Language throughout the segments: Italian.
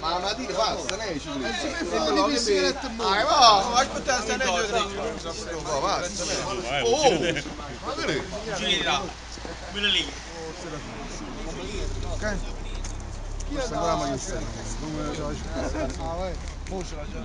Ma la mattina passa, ne ci Fatti di sigarette e Dai, va, aspetta, sta ne Va, passa, Oh, ma vedi? Giri là. Quello lì. Questa grama che sei? Come ce la Ah, vai. Mo ce la già.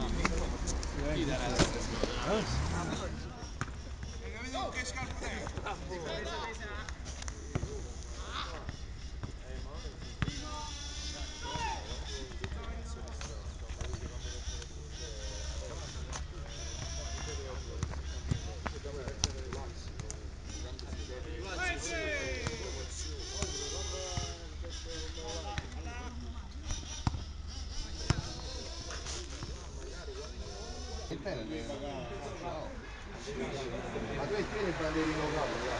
Tieni il banderino capo, là.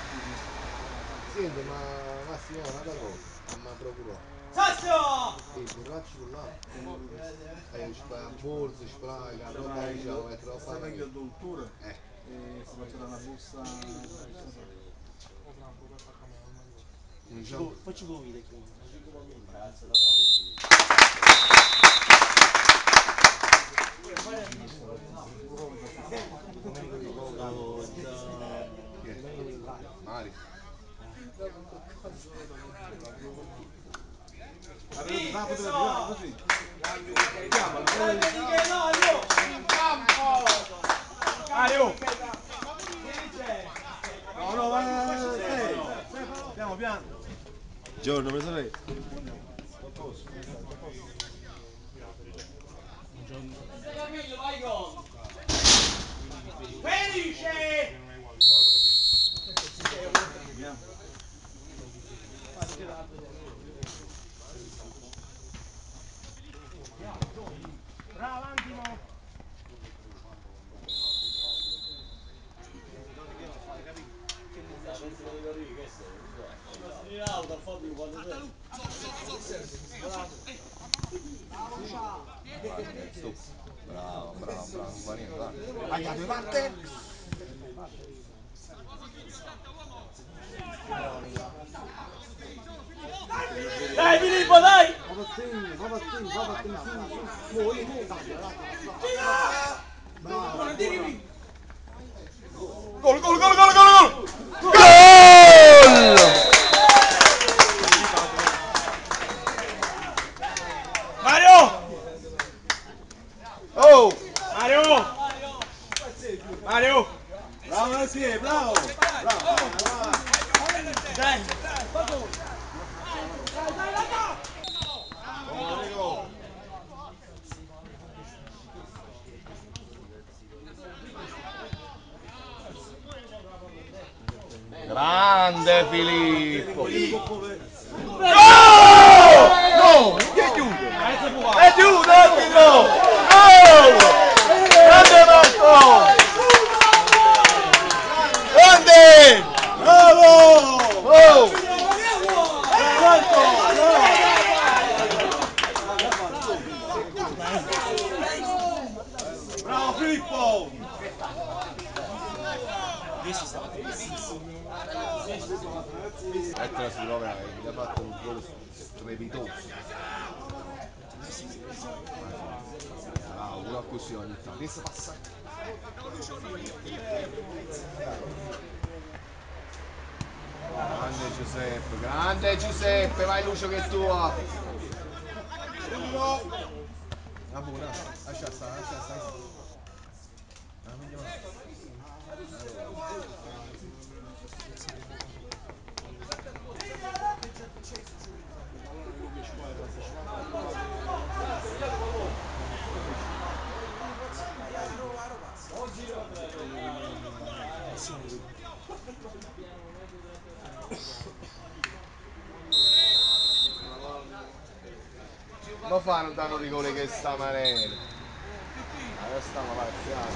Senti, ma Massimo, una cosa, ma procurò. Sassio! E i borracci con là. E ci fai a borsa, ci fai la roba, diciamo, è troppo. Questa vecchia adultura Eh. e si faceva una busta Diciamo. Facci come vede che Mari. Ma poteva girare così. Mario! No, no, vai, vai, vai, vai. Piano, piano. Giorno, mi sarei. Felice! Grande Filippo! No! No! Chi è chiuso? È chiuso, arbitro! Gol! Grande Marco! Grande! Bravo! Oh! Eccola si trova, gli ha fatto un gol strepitoso. Bravo, pure così ogni tanto. Adesso passa. Grande Giuseppe, grande Giuseppe, vai Lucio che è tua. Ah, buona, lascia stare, lascia stare. lo fanno danno rigore che sta manera adesso stiamo parziali.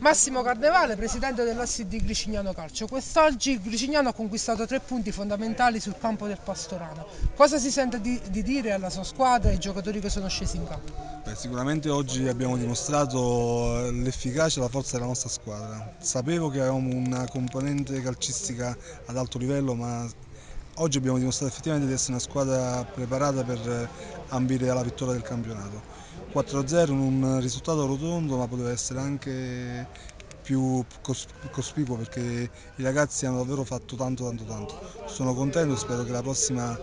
Massimo Carnevale, presidente dell'Assi di Gricignano Calcio. Quest'oggi il Gricignano ha conquistato tre punti fondamentali sul campo del Pastorano. Cosa si sente di, di dire alla sua squadra e ai giocatori che sono scesi in campo? Beh, sicuramente oggi abbiamo dimostrato l'efficacia e la forza della nostra squadra. Sapevo che avevamo una componente calcistica ad alto livello, ma oggi abbiamo dimostrato effettivamente di essere una squadra preparata per ambire alla vittoria del campionato. 4-0 un risultato rotondo, ma poteva essere anche più cos- cospicuo perché i ragazzi hanno davvero fatto tanto tanto tanto. Sono contento, spero che la prossima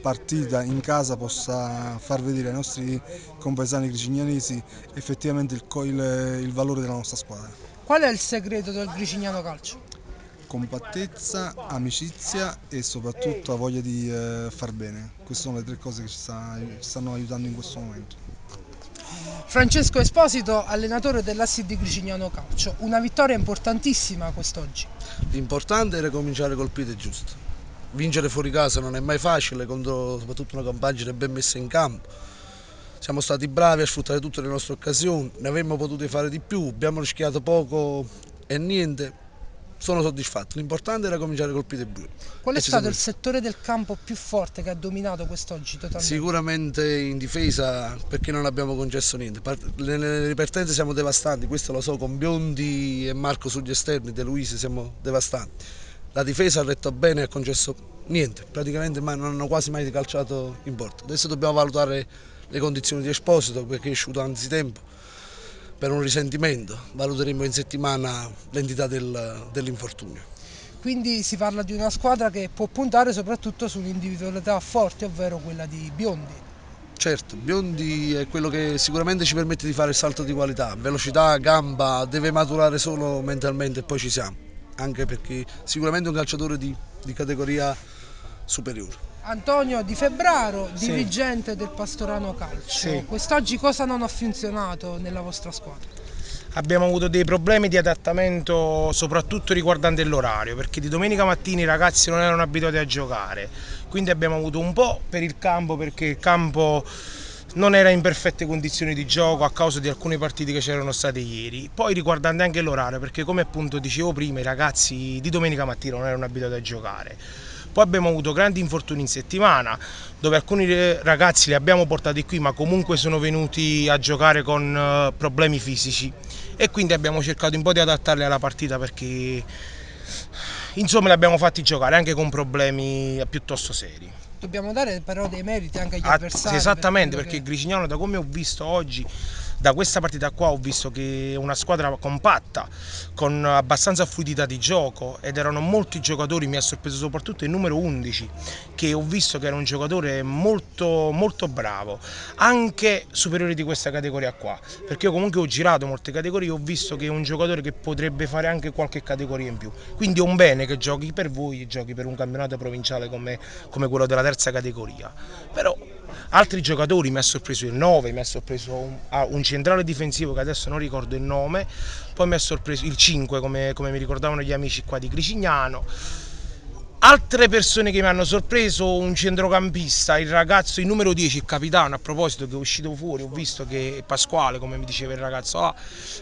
partita in casa possa far vedere ai nostri compaesani gricignanesi effettivamente il, il- il valore della nostra squadra. Qual è il segreto del Gricignano Calcio? Compattezza, amicizia e soprattutto la voglia di eh, far bene. Queste sono le tre cose che ci, sta- ci stanno aiutando in questo momento. Francesco Esposito, allenatore dell'Assi di Gricignano Calcio. Una vittoria importantissima quest'oggi. L'importante è ricominciare col piede giusto. Vincere fuori casa non è mai facile, contro soprattutto una compagine ben messa in campo. Siamo stati bravi a sfruttare tutte le nostre occasioni, ne avremmo potuto fare di più, abbiamo rischiato poco e niente. Sono soddisfatto, l'importante era cominciare col piede blu. Qual è stato il settore del campo più forte che ha dominato quest'oggi totalmente? Sicuramente in difesa perché non abbiamo concesso niente. Nelle ripartenze siamo devastanti, questo lo so, con Biondi e Marco sugli esterni, De Luisi siamo devastanti. La difesa ha retto bene e ha concesso niente, praticamente non hanno quasi mai calciato in porta. Adesso dobbiamo valutare le condizioni di Esposito perché è uscito anzitempo per un risentimento. Valuteremo in settimana l'entità del- dell'infortunio. Quindi si parla di una squadra che può puntare soprattutto sull'individualità forte, ovvero quella di Biondi. Certo, Biondi è quello che sicuramente ci permette di fare il salto di qualità, velocità, gamba, deve maturare solo mentalmente e poi ci siamo, anche perché sicuramente è un calciatore di, di categoria superiore. Antonio Di Febbraro, Sì. dirigente del Pastorano Calcio. Sì. Quest'oggi cosa non ha funzionato nella vostra squadra? Abbiamo avuto dei problemi di adattamento soprattutto riguardante l'orario, perché di domenica mattina i ragazzi non erano abituati a giocare, quindi abbiamo avuto un po' per il campo perché il campo non era in perfette condizioni di gioco a causa di alcune partite che c'erano state ieri. Poi riguardante anche l'orario, perché come appunto dicevo prima i ragazzi di domenica mattina non erano abituati a giocare. Poi abbiamo avuto grandi infortuni in settimana, dove alcuni eh, ragazzi li abbiamo portati qui, ma comunque sono venuti a giocare con eh, problemi fisici e quindi abbiamo cercato un po' di adattarli alla partita perché insomma li abbiamo fatti giocare anche con problemi piuttosto seri. Dobbiamo dare però dei meriti anche agli avversari. esattamente, per perché quello Gricignano da come ho visto oggi, da questa partita qua ho visto che è una squadra compatta, con abbastanza fluidità di gioco ed erano molti giocatori, mi ha sorpreso soprattutto il numero 11, che ho visto che era un giocatore molto, molto bravo, anche superiore di questa categoria qua, perché io comunque ho girato molte categorie e ho visto che è un giocatore che potrebbe fare anche qualche categoria in più, quindi è un bene che giochi per voi e giochi per un campionato provinciale come, come quello della terza categoria, però altri giocatori mi ha sorpreso il 9, mi ha sorpreso un, ah, un centrale difensivo che adesso non ricordo il nome, poi mi ha sorpreso il 5 come, come mi ricordavano gli amici qua di Gricignano. Altre persone che mi hanno sorpreso, un centrocampista, il ragazzo, il numero 10, il capitano, a proposito che è uscito fuori, ho visto che Pasquale, come mi diceva il ragazzo, ah,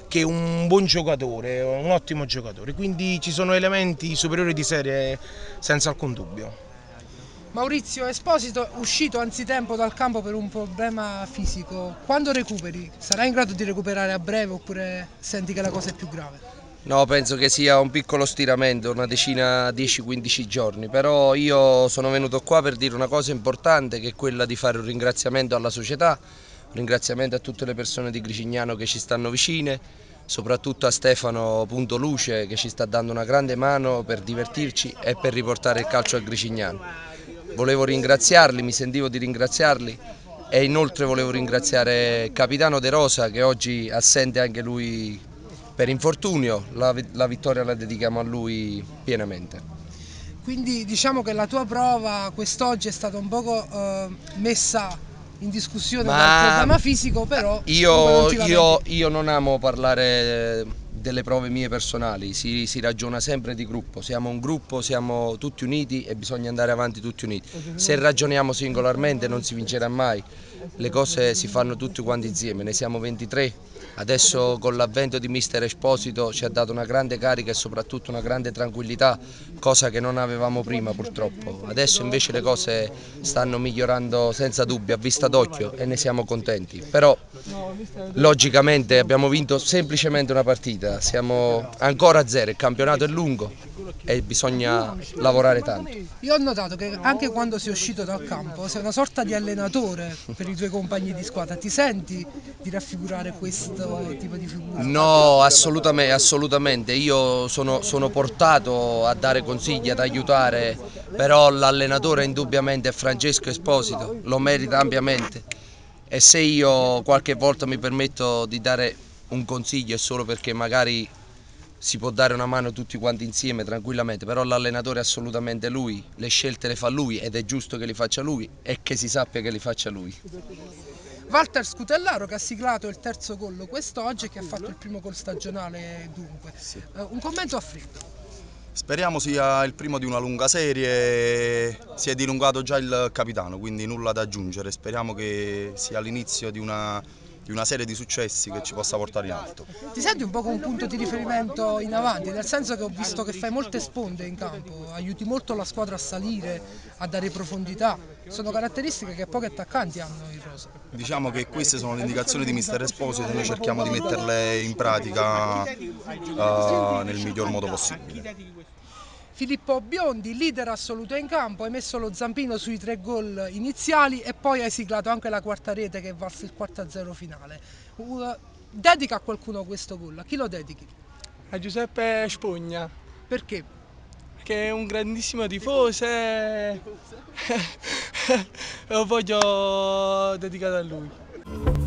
che è un buon giocatore, un ottimo giocatore, quindi ci sono elementi superiori di serie senza alcun dubbio. Maurizio Esposito uscito anzitempo dal campo per un problema fisico. Quando recuperi? Sarai in grado di recuperare a breve oppure senti che la cosa è più grave? No, penso che sia un piccolo stiramento, una decina, 10-15 giorni, però io sono venuto qua per dire una cosa importante che è quella di fare un ringraziamento alla società, un ringraziamento a tutte le persone di Gricignano che ci stanno vicine, soprattutto a Stefano Punto Luce che ci sta dando una grande mano per divertirci e per riportare il calcio al Gricignano. Volevo ringraziarli, mi sentivo di ringraziarli e inoltre volevo ringraziare capitano De Rosa che oggi assente anche lui per infortunio, la, la vittoria la dedichiamo a lui pienamente. Quindi diciamo che la tua prova quest'oggi è stata un poco eh, messa in discussione Ma dal problema fisico, però Io, io- io non amo parlare delle prove mie personali, si, si ragiona sempre di gruppo, siamo un gruppo, siamo tutti uniti e bisogna andare avanti tutti uniti. Se ragioniamo singolarmente non si vincerà mai, le cose si fanno tutti quanti insieme, ne siamo 23, adesso con l'avvento di Mister Esposito ci ha dato una grande carica e soprattutto una grande tranquillità, cosa che non avevamo prima purtroppo. Adesso invece le cose stanno migliorando senza dubbio, a vista d'occhio e ne siamo contenti. Però logicamente abbiamo vinto semplicemente una partita, siamo ancora a zero, il campionato è lungo e bisogna lavorare tanto. Io ho notato che anche quando sei uscito dal campo sei una sorta di allenatore per i tuoi compagni di squadra. Ti senti di raffigurare questo tipo di figura? No, assolutamente, assolutamente. io sono, sono portato a dare consigli, ad aiutare, però l'allenatore indubbiamente è Francesco Esposito, lo merita ampiamente e se io qualche volta mi permetto di dare un consiglio è solo perché magari si può dare una mano tutti quanti insieme tranquillamente, però l'allenatore è assolutamente lui, le scelte le fa lui ed è giusto che li faccia lui e che si sappia che li faccia lui. Walter Scutellaro che ha siglato il terzo gol quest'oggi e che ha fatto il primo gol stagionale dunque. Eh, un commento a freddo. Speriamo sia il primo di una lunga serie, si è dilungato già il capitano, quindi nulla da aggiungere, speriamo che sia l'inizio di una, di una serie di successi che ci possa portare in alto. Ti senti un po' come un punto di riferimento in avanti, nel senso che ho visto che fai molte sponde in campo, aiuti molto la squadra a salire, a dare profondità. Sono caratteristiche che pochi attaccanti hanno in rosa. Diciamo che queste sono le indicazioni di Mister Esposito e noi cerchiamo di metterle in pratica eh, nel miglior modo possibile. Filippo Biondi, leader assoluto in campo, hai messo lo zampino sui tre gol iniziali e poi hai siglato anche la quarta rete che è valsa il 4-0 finale. Uh, dedica a qualcuno questo gol, a chi lo dedichi? A Giuseppe Spugna, Perché? che è un grandissimo tifoso e lo voglio dedicare a lui.